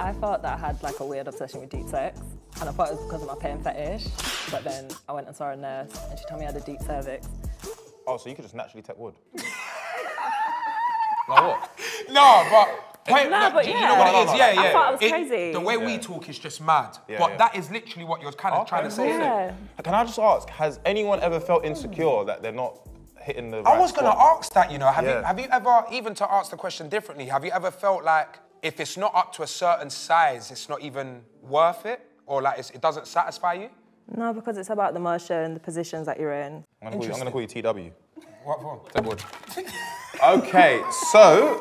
I thought that I had like a weird obsession with deep sex, and I thought it was because of my pain fetish. But then I went and saw a nurse, and she told me I had a deep cervix. Oh, so you could just naturally take wood. like what? No, but. Wait, No, no, but do you know what it is? no, no. Yeah, yeah. I thought it was It- crazy. The way we talk is just mad. Yeah, but yeah. that is literally what you're kind of trying to say. Yeah. Can I just ask, has anyone ever felt insecure that they're not hitting the I right was going to ask that, you know. Have, you, have you ever, even to ask the question differently, have you ever felt like if it's not up to a certain size, it's not even worth it? Or like it's, it doesn't satisfy you? No, because it's about the motion, the positions that you're in. I'm gonna, call you, I'm gonna call you TW. What for? Okay, so